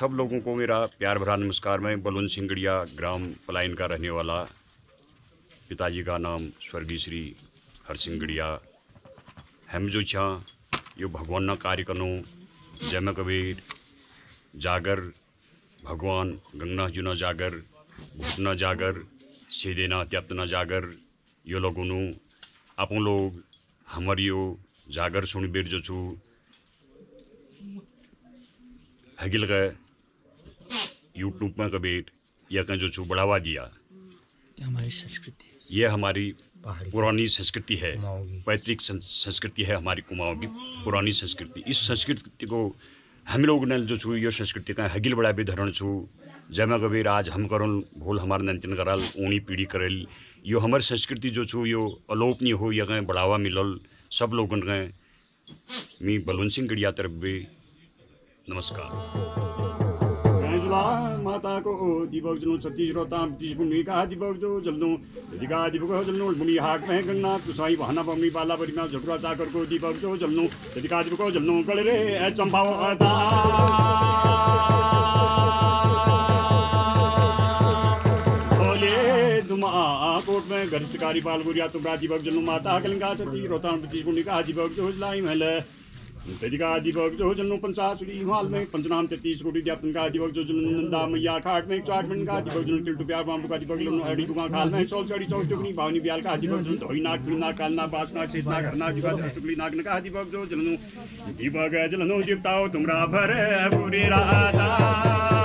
सब लोगों को मेरा प्यार भरा नमस्कार। मैं बलवंत सिंगड़िया ग्राम पलायन का रहने वाला पिताजी का नाम स्वर्गीय श्री हरसिंगड़िया। हम जो छा, यो भगवान ना कार्य कनो। जय कबीर, जागर, भगवान गंगना जुना जागर भूतना जागर सीदेना त्यातना जागर, यो लोगों आप लोग, हमारी यो जागर सुनबीर जो छू। हगिल का यूट्यूब में यह कहीं जो छू बढ़ावा दिया। हमारी संस्कृति ये हमारी पुरानी संस्कृति है। पैतृक संस्कृति है हमारी कुमाऊं की पुरानी संस्कृति। इस संस्कृति को हम लोग ने जो छू ये संस्कृति का हगिल बड़ा भी धरण छू जमा कबीर आज हम करल भूल हमार नंचन कराल ऊनी पीढ़ी करल। यो हमार संस्कृति जो छू यो अलोपनीय हो या कहीं बढ़ावा मिलल सब लोगन के मी बलवंत सिंह गड़िया तरफ़ भी नमस्कार। माता को दीपक जलो छत्तीस रोताम तीस भूमि का दीपक जो जलनो दिगा दीपक हो जलनो भूमि हाट में गंगा तुसाई बहाना बमी बाला बरी में झगड़ा चाकर को दीपक जो जलनो दिगा दीपक हो जलनो कले रे ए चंपाओ कोट में घर शिकारी पाल गुरिया तुमरा दीपक जलनो माता कलिंगा छत्तीस रोताम तीस भूमि का दीपक जो लाई महल। तेजिका दीपक जो जन्नो पंचासुरी हिमाल में पंचनाम तैतीस कोटि द्यापन का दीपक जो जन्नो नंदा मैया खाट में चाट मिनट का दीपक जन्नो टिल्टू प्यार बाम्बू का दीपक जन्नो हरी दुका खाल में सोल चढ़ी चौक टुकनी भावनी ब्याल का दीपक जन्नो धोई नाक पीना कालना बासना शेषना घरना दीपक अष्टुकली नाग का दीपक जो जन्नो दीपक जन्नो जीवताओ तुमरा भर पूरी राता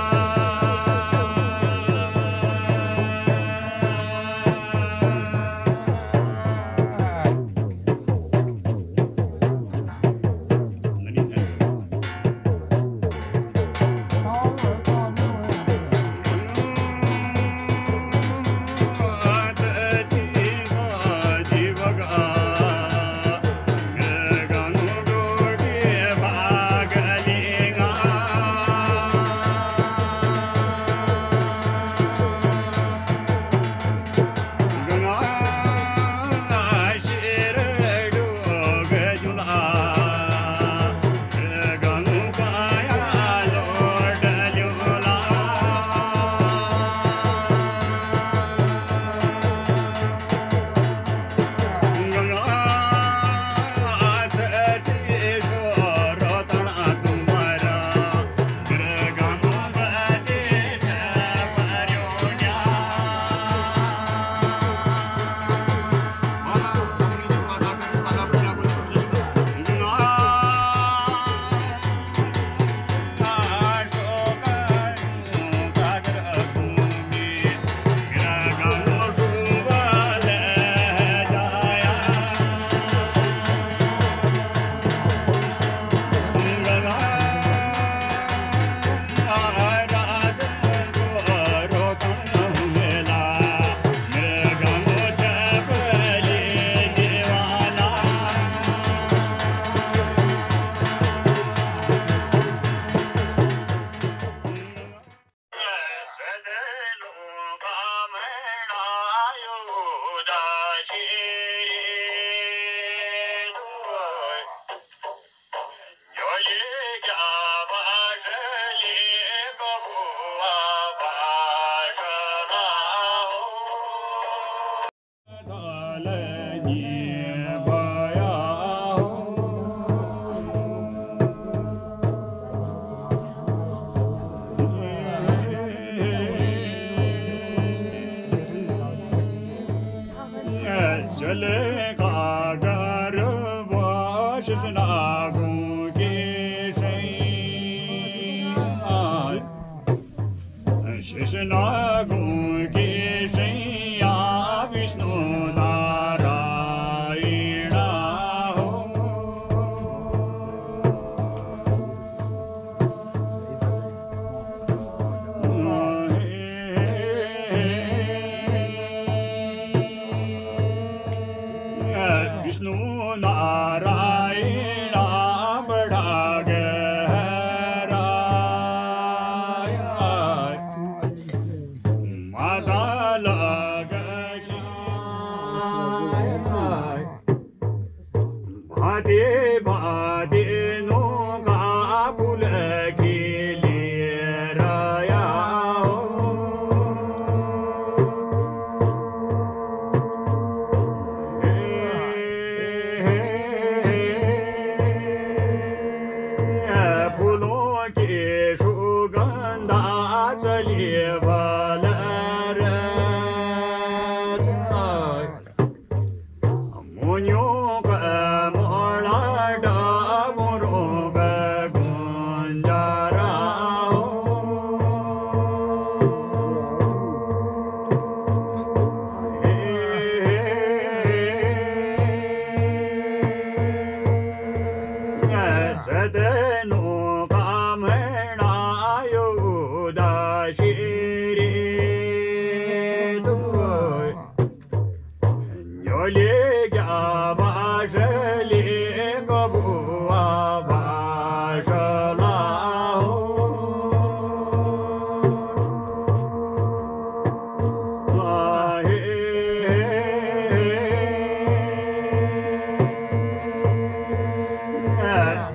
चले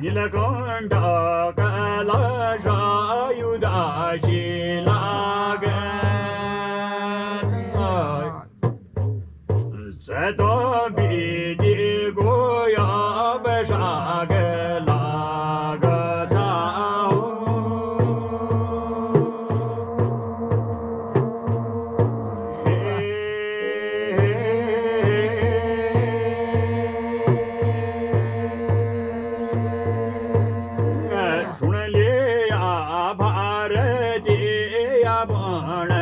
你来干着干了啥？有大喜啦！嗯好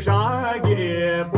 沙也。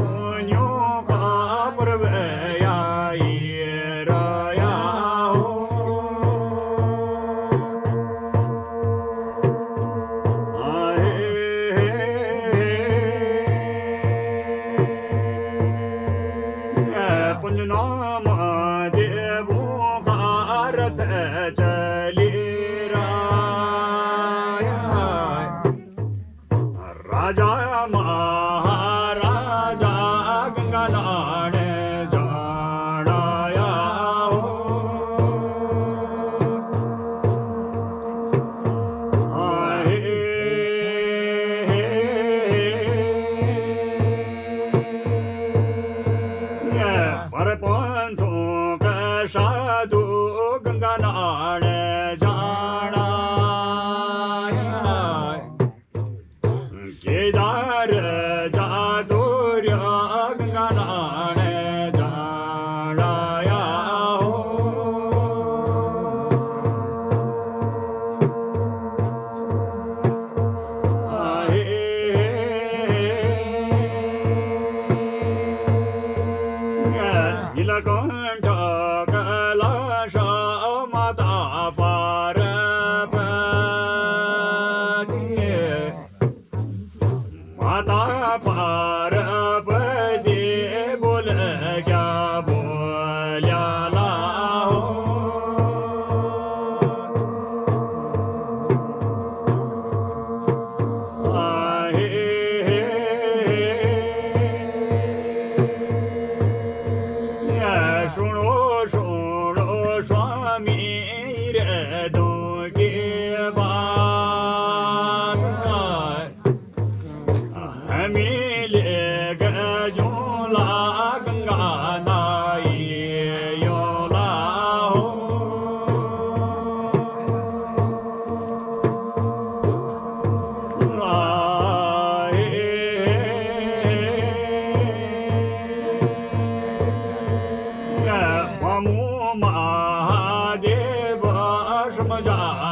맞아.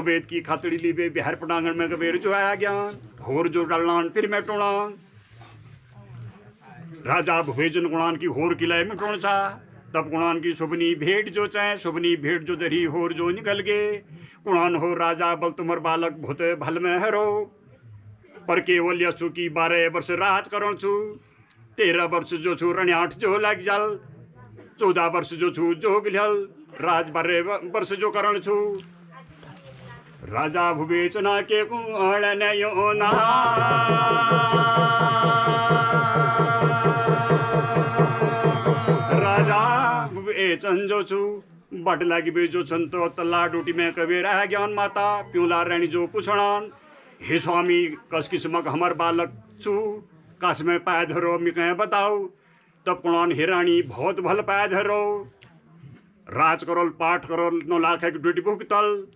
तीनों वेद की खातड़ी लीबे बिहार पटांगण में कबीर जो आया ज्ञान, होर जो डलनान फिर मैं टोणान। राजा भुवेजन गुणान की होर किलाए में टोण चा तब गुणान की शुभनी भेंट जो चाहे शुभनी भेंट जो दरी होर जो निकल गे गुणान हो राजा बल तुमर बालक भूत भल में हरो। पर केवल यसु की बारह वर्ष राज करण छु। तेरह वर्ष जो छु रण्याठ जो लग जल। चौदह वर्ष जो छु जो गिलल राज बारह वर्ष जो करण छु। राजा भुवेचना के कुण यो ना। राजा विवेचन जो छु बट लागी बे जो छन् तो तल्ला डोटी में कबीरा ज्ञान माता प्यूला रानी जो पुछणान हे स्वामी कस किस्मक हमर बालक छु? कस में पाय धरो मी कहे बताओ? तब कुणान हे रानी बहुत भल पाय धरो। राज करोल पाठ करोल नौ लाख की ड्यूटी बुक तल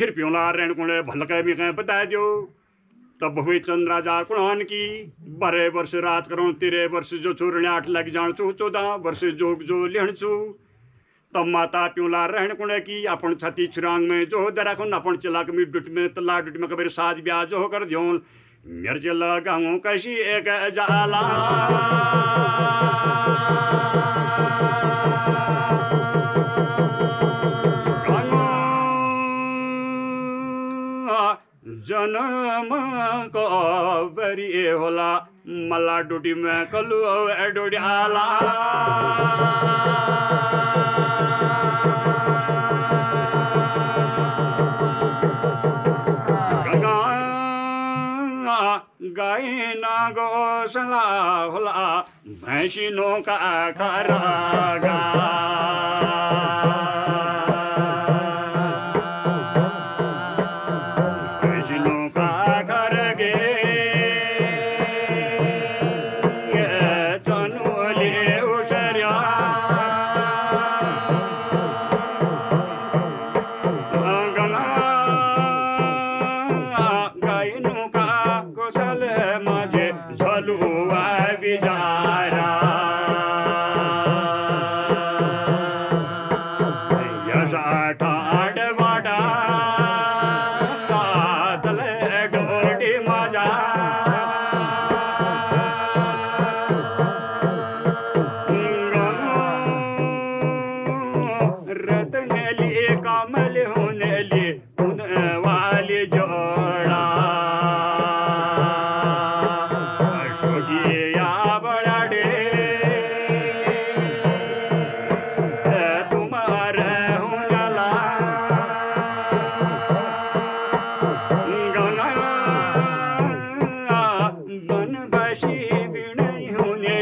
फिर प्योला रेण कुणे भल कहे मी कहे बता दो तब हुए चंद राजा कुणान की, बारह वर्ष राज करो, तेरह वर्ष जो चूर्ण आठ लग जान चू चौदह वर्ष जोग जो लेण चू तब माता प्यूला रहन कुणे की अपन छती छुरांग में जो दराखुन अपन चलाक में डुट में तला डुट में कबीर साज ब्याह जो कर दियोन। मिर्जल गाँव कैसी एक जाला जन्मको बरी ए होला। मल्ला डोटीमा कलु एडोडी आला। गाई नागोसला होला। भैँसी नोका खरा गा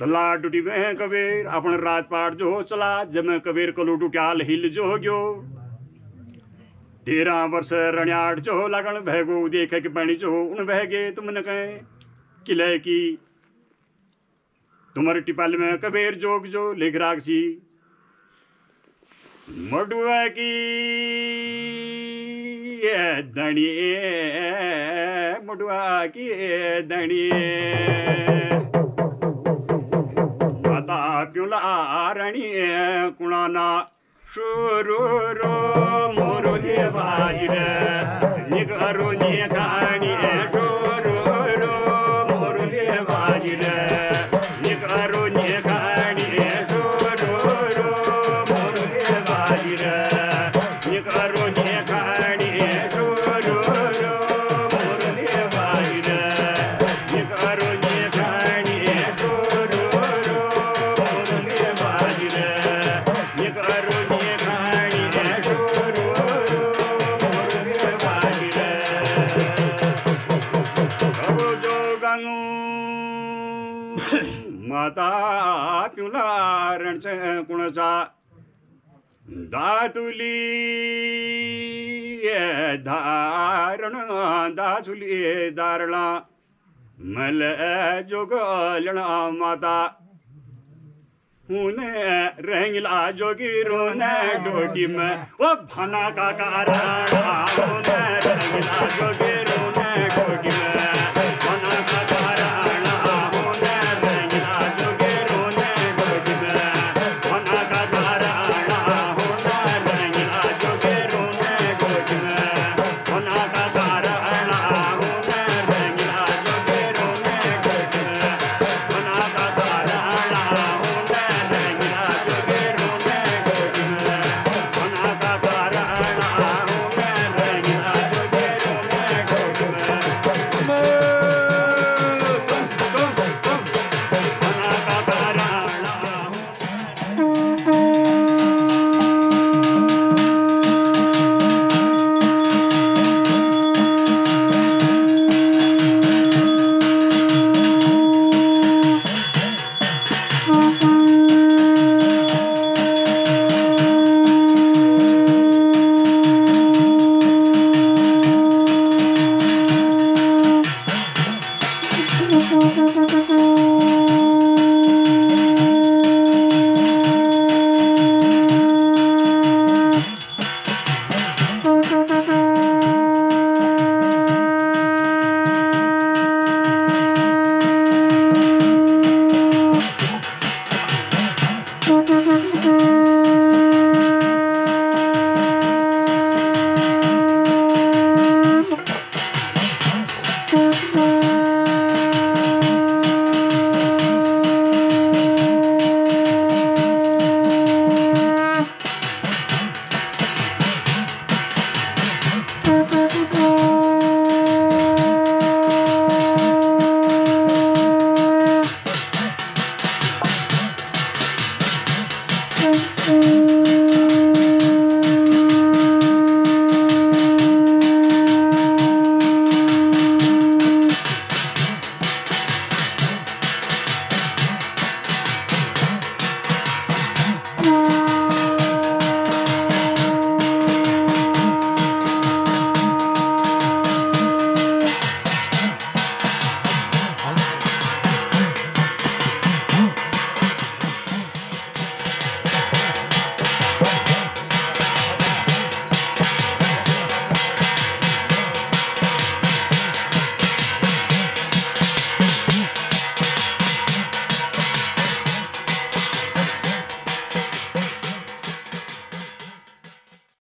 तला डुटी में कबीर अपन राजपाट जो हो चला जमे कबीर कलू डुट्याल हिल जो हो गयो। तेरह वर्ष रण्याट जो हो लगन भैगो देखे कि पानी जो हो, उन बह गए तुमने कहे। किले की तुम्हारे टिपाल में कबीर जोग जो, लिख राखसी मडुआ की दणिए, मडुआ की दणिए। प्युला आरणी कुणाना? शुरू रो मोरुली बाजीर। निगरो निखाणी दातुली धारण दाचुली दारणा मल जोग लणा माता। हुने रंगला जोगी रोने डोगी में। वो भाना का कारण हुने रंगला जोगी रोने डोगी में।